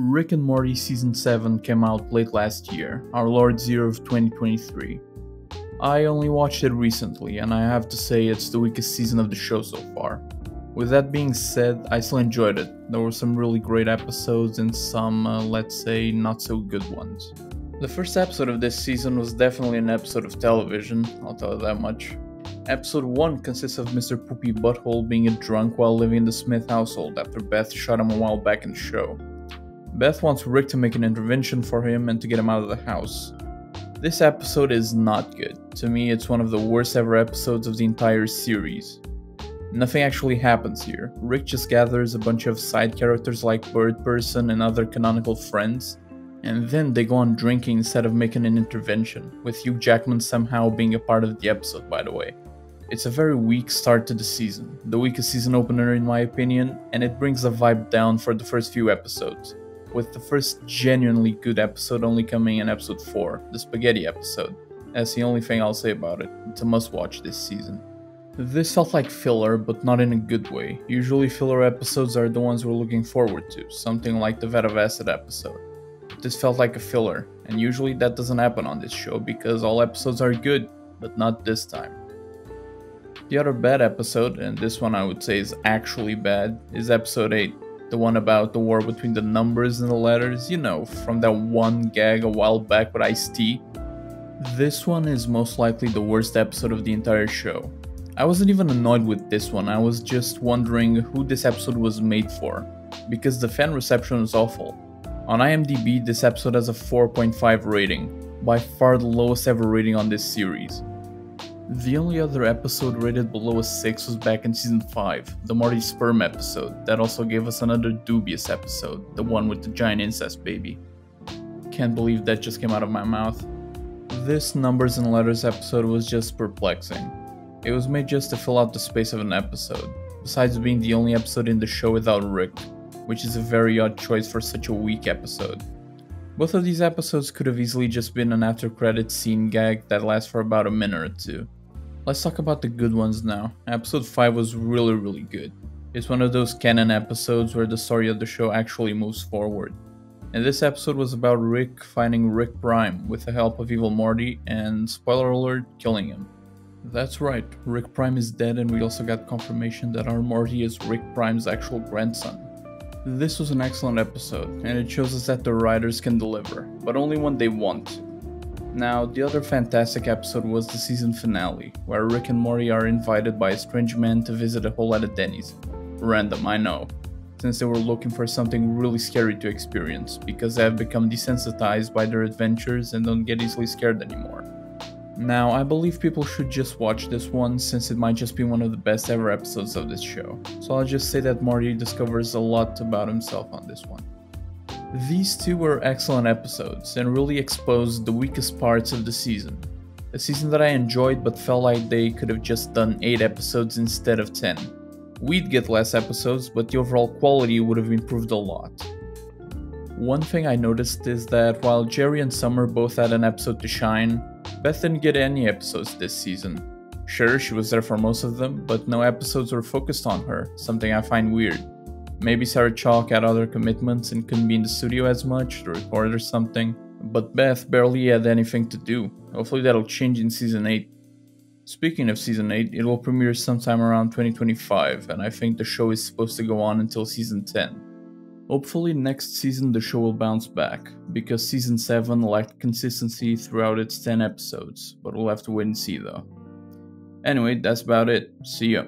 Rick and Morty Season 7 came out late last year, our Lord's Year of 2023. I only watched it recently, and I have to say it's the weakest season of the show so far. With that being said, I still enjoyed it. There were some really great episodes and some, uh, let's say, not so good ones. The first episode of this season was definitely an episode of television, I'll tell you that much. Episode 1 consists of Mr. Poopy Butthole being a drunk while living in the Smith household after Beth shot him a while back in the show. Beth wants Rick to make an intervention for him and to get him out of the house. This episode is not good. To me, it's one of the worst ever episodes of the entire series. Nothing actually happens here. Rick just gathers a bunch of side characters like Bird Person and other canonical friends, and then they go on drinking instead of making an intervention, with Hugh Jackman somehow being a part of the episode, by the way. It's a very weak start to the season, the weakest season opener in my opinion, and it brings the vibe down for the first few episodes with the first genuinely good episode only coming in episode 4, the spaghetti episode. That's the only thing I'll say about it. It's a must watch this season. This felt like filler, but not in a good way. Usually, filler episodes are the ones we're looking forward to, something like the Vat of Acid episode. This felt like a filler, and usually that doesn't happen on this show because all episodes are good, but not this time. The other bad episode, and this one I would say is actually bad, is episode 8, the one about the war between the numbers and the letters, you know, from that one gag a while back with Ice-T. This one is most likely the worst episode of the entire show. I wasn't even annoyed with this one, I was just wondering who this episode was made for, because the fan reception was awful. On IMDb, this episode has a 4.5 rating, by far the lowest ever rating on this series. The only other episode rated below a 6 was back in season 5, the Morty Sperm episode, that also gave us another dubious episode, the one with the giant incest baby. Can't believe that just came out of my mouth. This Numbers and Letters episode was just perplexing. It was made just to fill out the space of an episode, besides being the only episode in the show without Rick, which is a very odd choice for such a weak episode. Both of these episodes could have easily just been an after credits scene gag that lasts for about a minute or two. Let's talk about the good ones now. Episode 5 was really, really good. It's one of those canon episodes where the story of the show actually moves forward. And this episode was about Rick finding Rick Prime with the help of Evil Morty and, spoiler alert, killing him. That's right, Rick Prime is dead and we also got confirmation that our Morty is Rick Prime's actual grandson. This was an excellent episode, and it shows us that the writers can deliver, but only when they want. Now, the other fantastic episode was the season finale, where Rick and Morty are invited by a strange man to visit a whole lot of Denny's. Random, I know, since they were looking for something really scary to experience, because they have become desensitized by their adventures and don't get easily scared anymore. Now, I believe people should just watch this one since it might just be one of the best ever episodes of this show, so I'll just say that Morty discovers a lot about himself on this one. These two were excellent episodes and really exposed the weakest parts of the season. A season that I enjoyed but felt like they could have just done 8 episodes instead of 10. We'd get less episodes, but the overall quality would have improved a lot. One thing I noticed is that while Jerry and Summer both had an episode to shine, Beth didn't get any episodes this season. Sure, she was there for most of them, but no episodes were focused on her, something I find weird. Maybe Sarah Chalke had other commitments and couldn't be in the studio as much to record or something, but Beth barely had anything to do. Hopefully that'll change in season 8. Speaking of season 8, it will premiere sometime around 2025, and I think the show is supposed to go on until season 10. Hopefully next season the show will bounce back, because season 7 lacked consistency throughout its 10 episodes, but we'll have to wait and see though. Anyway, that's about it. See ya.